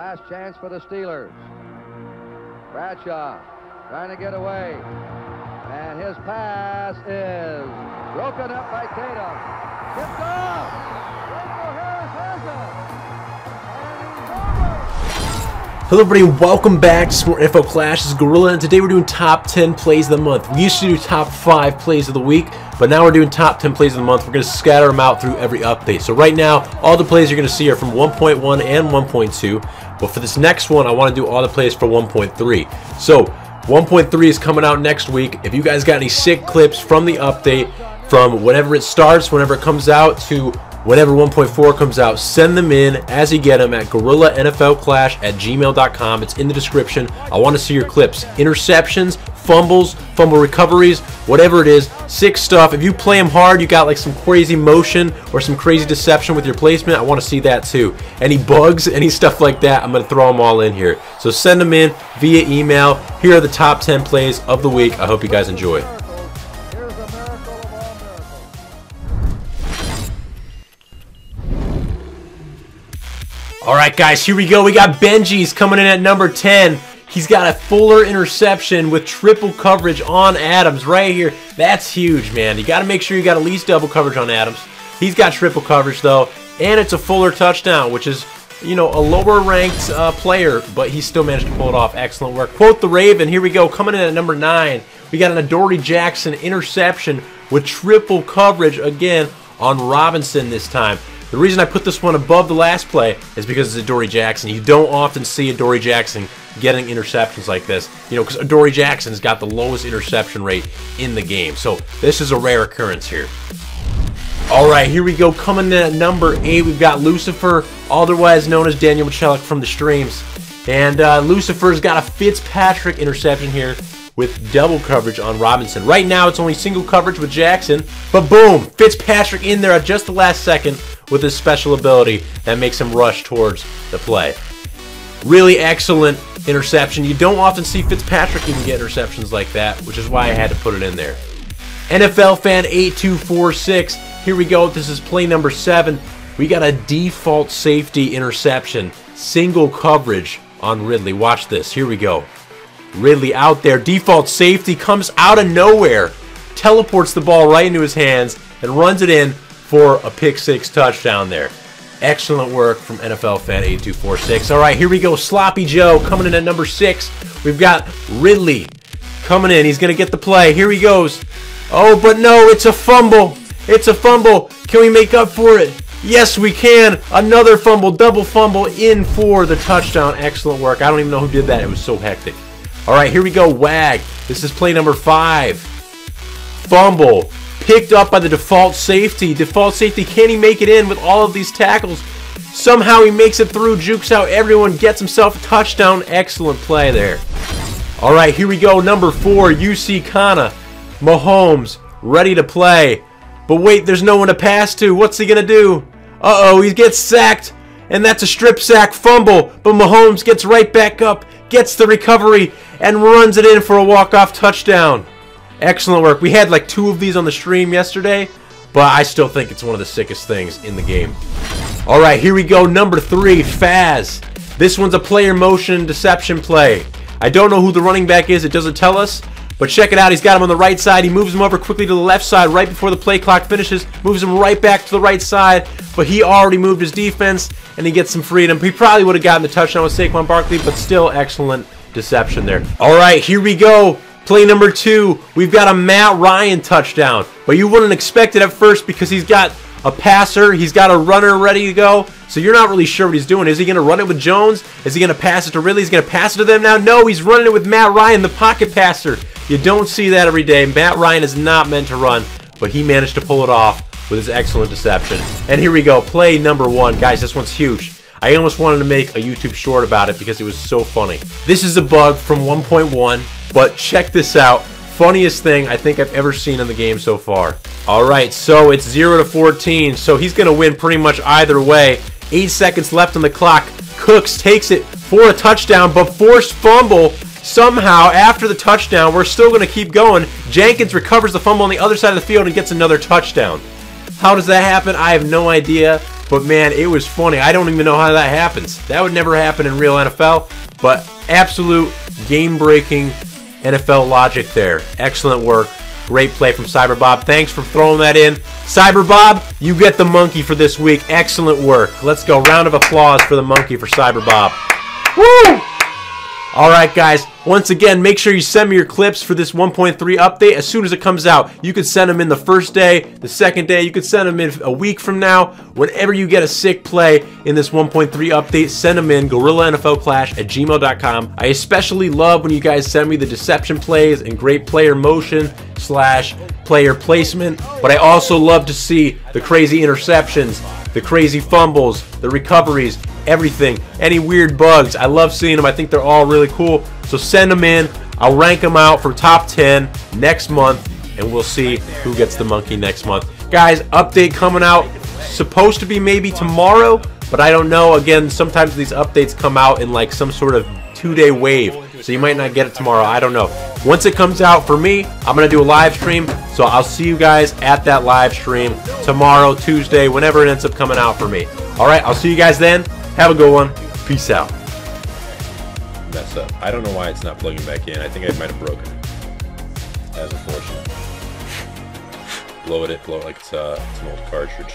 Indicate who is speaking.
Speaker 1: Last chance for the Steelers. Bradshaw trying to get away. And his pass is broken up by Tatum. Tipped off.
Speaker 2: Hello everybody, welcome back to some more NFL Clash. This is Gorilla, and today we're doing top 10 plays of the month. We used to do top 5 plays of the week, but now we're doing top 10 plays of the month. We're going to scatter them out through every update. So right now, all the plays you're going to see are from 1.1 and 1.2, but for this next one, I want to do all the plays for 1.3. So 1.3 is coming out next week. If you guys got any sick clips from the update, from whenever it starts, whenever it comes out, to whenever 1.4 comes out, send them in as you get them at Gorilla NFL Clash at gmail.com. It's in the description. I want to see your clips. Interceptions, fumbles, fumble recoveries, whatever it is, sick stuff. If you play them hard, you got like some crazy motion or some crazy deception with your placement, I want to see that too. Any bugs, any stuff like that, I'm going to throw them all in here. So send them in via email. Here are the top 10 plays of the week. I hope you guys enjoy. All right, guys, here we go. We got Benji's coming in at number 10. He's got a fuller interception with triple coverage on Adams right here. That's huge, man. You got to make sure you got at least double coverage on Adams. He's got triple coverage, though, and it's a fuller touchdown, which is, you know, a lower ranked uh, player, but he still managed to pull it off. Excellent work. Quote the Raven. Here we go. Coming in at number 9. We got an Adoree Jackson interception with triple coverage again on Robinson this time. The reason I put this one above the last play is because it's Adoree Jackson. You don't often see Adoree Jackson getting interceptions like this, you know, because Adoree Jackson's got the lowest interception rate in the game. So this is a rare occurrence here. All right, here we go. Coming in at number eight, we've got Lucifer, otherwise known as Daniel Michalek from the streams. And uh, Lucifer's got a Fitzpatrick interception here with double coverage on Robinson. Right now, it's only single coverage with Jackson, but boom, Fitzpatrick in there at just the last second with his special ability that makes him rush towards the play. Really excellent interception. You don't often see Fitzpatrick even get interceptions like that, which is why I had to put it in there. NFL fan 8246. Here we go. This is play number seven. We got a default safety interception, single coverage on Ridley. Watch this. Here we go. Ridley out there. Default safety comes out of nowhere, teleports the ball right into his hands, and runs it in for a pick six touchdown there. Excellent work from NFL fan 8246. All right, here we go. Sloppy Joe coming in at number six. We've got Ridley coming in. He's going to get the play. Here he goes. Oh, but no, it's a fumble. It's a fumble. Can we make up for it? Yes, we can. Another fumble, double fumble in for the touchdown. Excellent work. I don't even know who did that. It was so hectic. All right, here we go. Wag. This is play number five. Fumble. Picked up by the default safety. Default safety, can he make it in with all of these tackles? Somehow he makes it through, jukes out everyone, gets himself a touchdown. Excellent play there. All right, here we go. Number four, UC Kana. Mahomes, ready to play. But wait, there's no one to pass to. What's he going to do? Uh-oh, he gets sacked. And that's a strip sack fumble. But Mahomes gets right back up, gets the recovery, and runs it in for a walk-off touchdown. Excellent work. We had like two of these on the stream yesterday, but I still think it's one of the sickest things in the game. All right, here we go. Number three, Faz. This one's a player motion deception play. I don't know who the running back is. It doesn't tell us. But check it out. He's got him on the right side. He moves him over quickly to the left side right before the play clock finishes. Moves him right back to the right side. But he already moved his defense, and he gets some freedom. He probably would have gotten the touchdown with Saquon Barkley, but still excellent deception there. All right, here we go. Play number two, we've got a Matt Ryan touchdown. But you wouldn't expect it at first because he's got a passer, he's got a runner ready to go. So you're not really sure what he's doing. Is he going to run it with Jones? Is he going to pass it to Ridley? He's going to pass it to them now? No, he's running it with Matt Ryan, the pocket passer. You don't see that every day. Matt Ryan is not meant to run, but he managed to pull it off with his excellent deception. And here we go, play number one. Guys, this one's huge. I almost wanted to make a YouTube short about it because it was so funny. This is a bug from 1.1, but check this out. Funniest thing I think I've ever seen in the game so far. All right, so it's 0 to 14, so he's going to win pretty much either way. Eight seconds left on the clock. Cooks takes it for a touchdown, but forced fumble somehow after the touchdown. We're still going to keep going. Jenkins recovers the fumble on the other side of the field and gets another touchdown. How does that happen? I have no idea. But man, it was funny. I don't even know how that happens. That would never happen in real NFL. But absolute game breaking NFL logic there. Excellent work. Great play from Cyber Bob. Thanks for throwing that in. Cyber Bob, you get the monkey for this week. Excellent work. Let's go. Round of applause for the monkey for Cyber Bob. Woo! All right, guys. Once again, make sure you send me your clips for this 1.3 update as soon as it comes out. You can send them in the first day, the second day. You can send them in a week from now. Whenever you get a sick play in this 1.3 update, send them in GorillaNFLClash at gmail.com. I especially love when you guys send me the deception plays and great player motion slash player placement. But I also love to see the crazy interceptions, the crazy fumbles, the recoveries, everything, any weird bugs. I love seeing them. I think they're all really cool. So send them in. I'll rank them out for top 10 next month, and we'll see who gets the monkey next month. Guys, update coming out. Supposed to be maybe tomorrow, but I don't know. Again, sometimes these updates come out in like some sort of two-day wave, so you might not get it tomorrow. I don't know. Once it comes out for me, I'm going to do a live stream, so I'll see you guys at that live stream tomorrow, Tuesday, whenever it ends up coming out for me. All right, I'll see you guys then. Have a good one. Peace out.
Speaker 3: Mess up. I don't know why it's not plugging back in. I think I might have broken it. That's unfortunate. Blow it, blow it like it's, uh, it's an old cartridge.